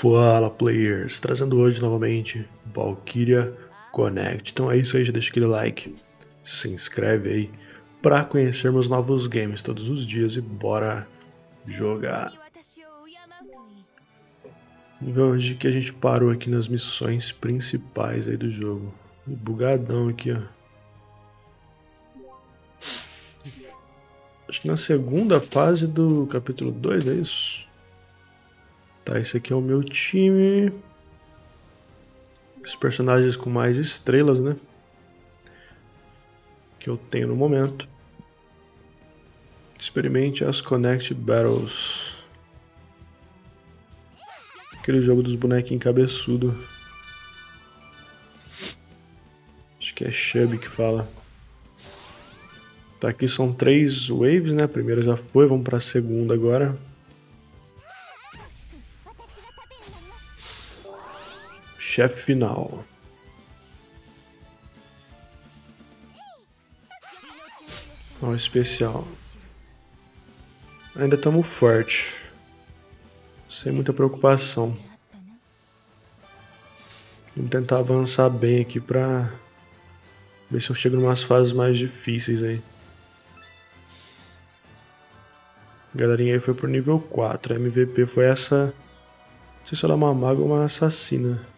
Fala players, trazendo hoje novamente Valkyria Connect. Então é isso aí, já deixa aquele like, se inscreve aí para conhecermos novos games todos os dias e bora jogar. Onde que a gente parou aqui nas missões principais aí do jogo. Bugadão aqui, ó. Acho que na segunda fase do capítulo 2, é isso? Tá, esse aqui é o meu time. Os personagens com mais estrelas, né? Que eu tenho no momento. Experimente as Connect Battles. Aquele jogo dos bonequinhos cabeçudo. Acho que é Chubby que fala. Tá, aqui são três waves, né? A primeira já foi, vamos para a segunda agora. Chefe final. Ó, especial. Ainda estamos forte. Sem muita preocupação. Vamos tentar avançar bem aqui pra ver se eu chego em umas fases mais difíceis aí. A galerinha aí foi pro nível 4. A MVP foi essa. Não sei se ela é uma maga ou uma assassina.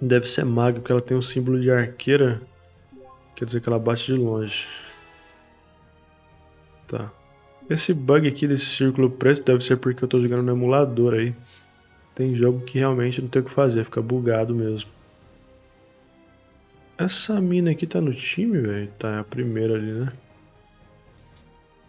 Deve ser maga, porque ela tem um símbolo de arqueira. Quer dizer que ela bate de longe. Tá. Esse bug aqui desse círculo preto deve ser porque eu tô jogando no emulador aí. Tem jogo que realmente não tem o que fazer, fica bugado mesmo. Essa mina aqui tá no time, velho? Tá, é a primeira ali, né?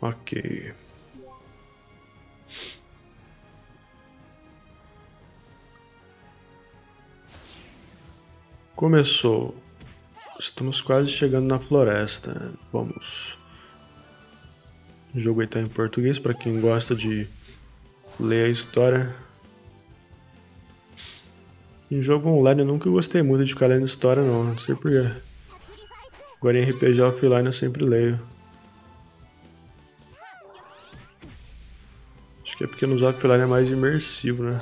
Ok. Começou. Estamos quase chegando na floresta. Vamos. O jogo aí tá em português para quem gosta de ler a história. Em jogo online eu nunca gostei muito de ficar lendo história não, não sei porquê. Agora em RPG offline eu sempre leio. Acho que é porque nos offline é mais imersivo, né?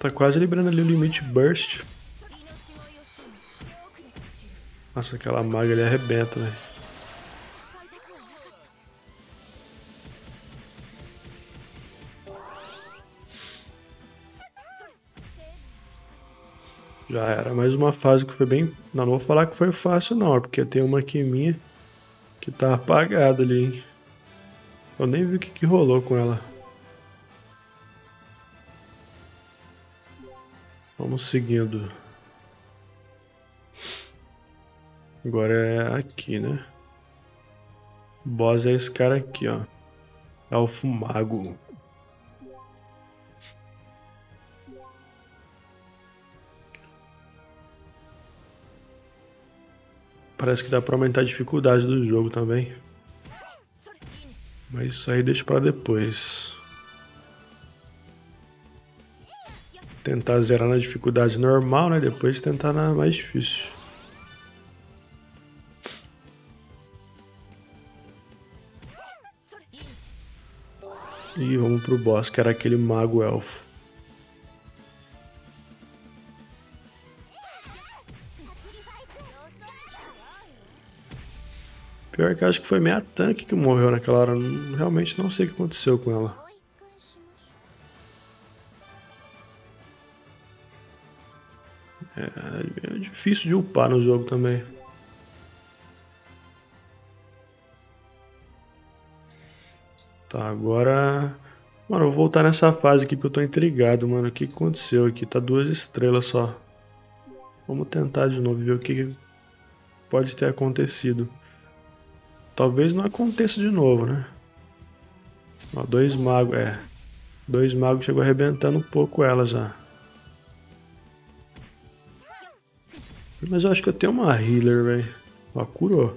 Tá quase liberando ali o limite burst. Nossa, aquela maga ali arrebenta, velho. Já era mais uma fase que foi bem... Não, não vou falar que foi fácil não, porque tem uma aqui minha que tá apagada ali, hein. Eu nem vi o que, que rolou com ela. Vamos seguindo. Agora é aqui, né? O boss é esse cara aqui, ó. Elfo Mago. Parece que dá pra aumentar a dificuldade do jogo também. Mas isso aí deixa pra depois. Tentar zerar na dificuldade normal, né? Depois tentar na mais difícil. E vamos pro boss, que era aquele mago elfo. Pior que acho que foi meia tanque que morreu naquela hora. Realmente não sei o que aconteceu com ela. É, é difícil de upar no jogo também. Tá, agora... Mano, eu vou voltar nessa fase aqui que eu tô intrigado, mano. O que aconteceu aqui? Tá duas estrelas só. Vamos tentar de novo ver o que pode ter acontecido. Talvez não aconteça de novo, né? Ó, dois magos, é. Dois magos chegou arrebentando um pouco ela já. Mas eu acho que eu tenho uma healer, velho. Ela curou.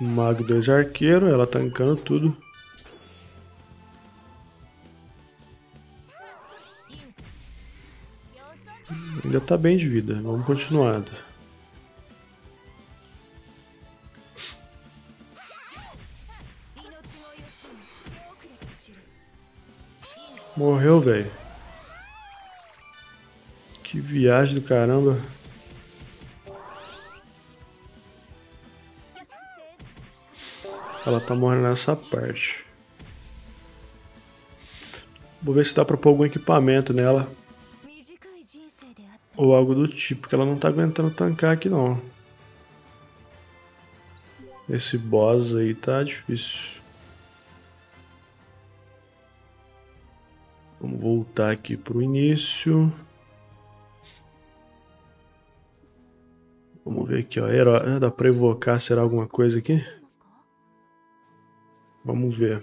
Mago 2 arqueiro, ela tancando tudo. Ainda tá bem de vida, vamos continuando. Morreu, velho. Que viagem do caramba. Ela tá morrendo nessa parte. Vou ver se dá pra pôr algum equipamento nela. Ou algo do tipo, porque ela não tá aguentando tancar aqui não. Esse boss aí tá difícil. Vamos voltar aqui pro início. Vamos ver aqui, ó. Herói. Dá pra evocar, será alguma coisa aqui? Vamos ver.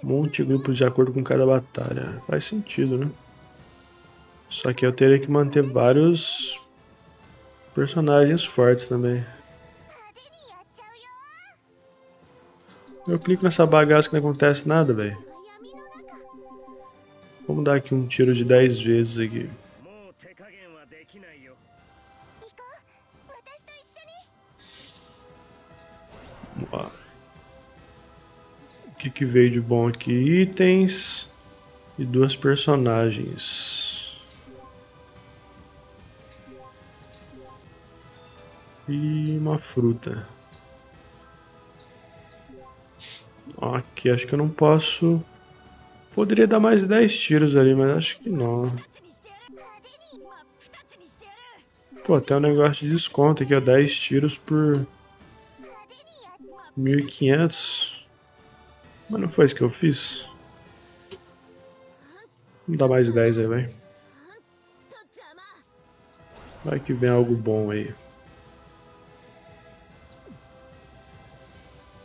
Monte grupos de acordo com cada batalha. Faz sentido, né? Só que eu teria que manter vários personagens fortes também. Eu clico nessa bagaça que não acontece nada, velho. Vamos dar aqui um tiro de 10 vezes aqui. O que, que veio de bom aqui? Itens e duas personagens. E uma fruta. Aqui acho que eu não posso... Poderia dar mais 10 tiros ali, mas acho que não. Pô, tem um negócio de desconto aqui, ó. 10 tiros por... 1500. Mas não foi isso que eu fiz? Vamos dar mais 10 aí, vai. Vai que vem algo bom aí.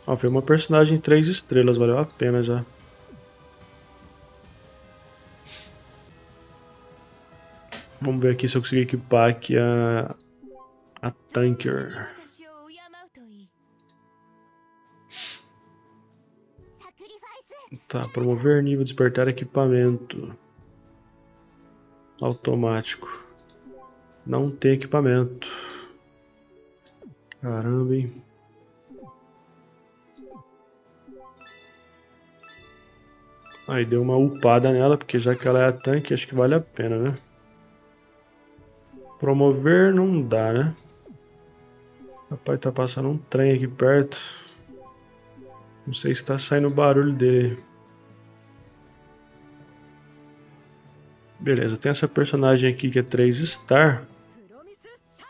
Ó, foi uma personagem 3 estrelas, valeu a pena já. Vamos ver aqui se eu conseguir equipar aqui a, a Tanker. Tá, promover nível, despertar equipamento. Automático. Não tem equipamento. Caramba, hein. Aí deu uma upada nela, porque já que ela é a tanque, acho que vale a pena, né? Promover não dá, né? Rapaz, tá passando um trem aqui perto. Não sei se tá saindo o barulho dele. Beleza, tem essa personagem aqui que é 3 star.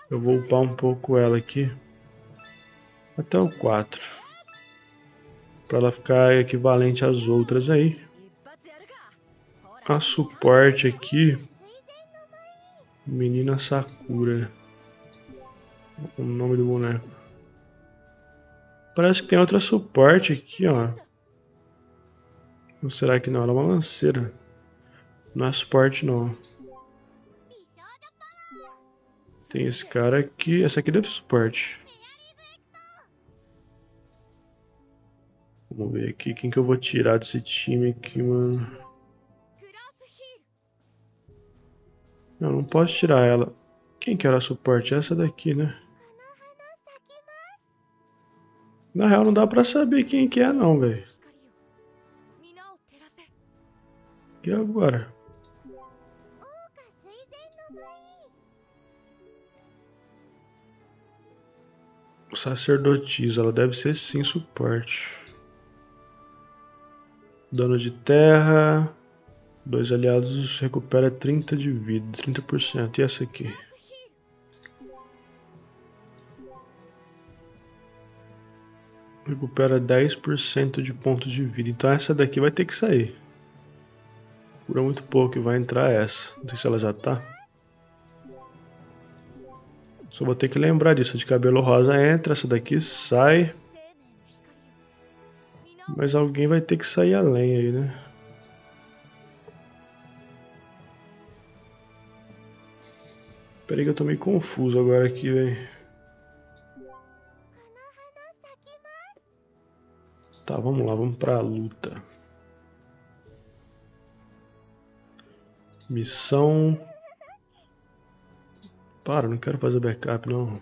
Eu vou upar um pouco ela aqui. Até o 4. Para ela ficar equivalente às outras aí. A suporte aqui. Menina Sakura. O nome do boneco. Parece que tem outra suporte aqui, ó. Ou será que não? Ela é uma lanceira. Não é suporte, não. Tem esse cara aqui. Essa aqui deve ser suporte. Vamos ver aqui quem que eu vou tirar desse time aqui, mano. Não, não posso tirar ela. Quem que era suporte? Essa daqui, né? Na real, não dá pra saber quem que é, não, velho. E agora? Sacerdotisa, ela deve ser sim suporte. Dano de terra. Dois aliados recupera 30 de vida, 30%. E essa aqui? Recupera 10% de pontos de vida. Então essa daqui vai ter que sair. Cura muito pouco e vai entrar essa. Não sei se ela já tá. Só vou ter que lembrar disso. De cabelo rosa entra, essa daqui sai. Mas alguém vai ter que sair além aí, né? Peraí que eu tô meio confuso agora aqui, velho. Tá, vamos lá, vamos pra luta. Missão... Para, não quero fazer backup, não.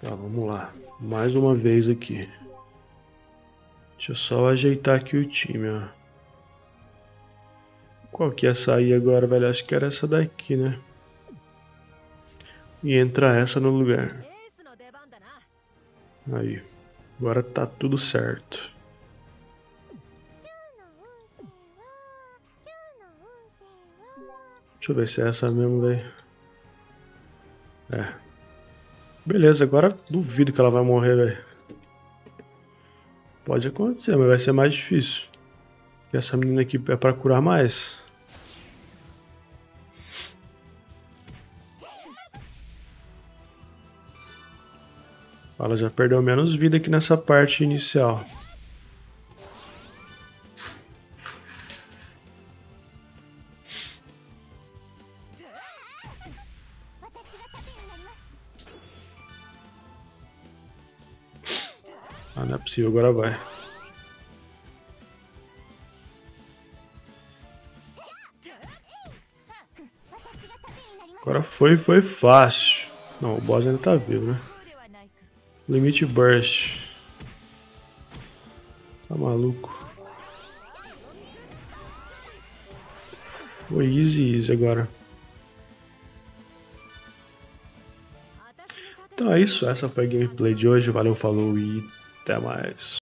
Tá, vamos lá. Mais uma vez aqui. Deixa eu só ajeitar aqui o time, ó. Qual que ia sair agora, velho? Acho que era essa daqui, né? E entrar essa no lugar. Aí. Agora tá tudo certo. Deixa eu ver se é essa mesmo, velho. É. Beleza, agora duvido que ela vai morrer, velho. Pode acontecer, mas vai ser mais difícil. Porque essa menina aqui é pra curar mais. Ela já perdeu menos vida aqui nessa parte inicial. Não é possível, agora vai. Agora foi, foi fácil. Não, o boss ainda tá vivo, né? Limite Burst. Tá maluco. Foi easy, easy agora. Então é isso, essa foi a gameplay de hoje. Valeu, falou e até mais.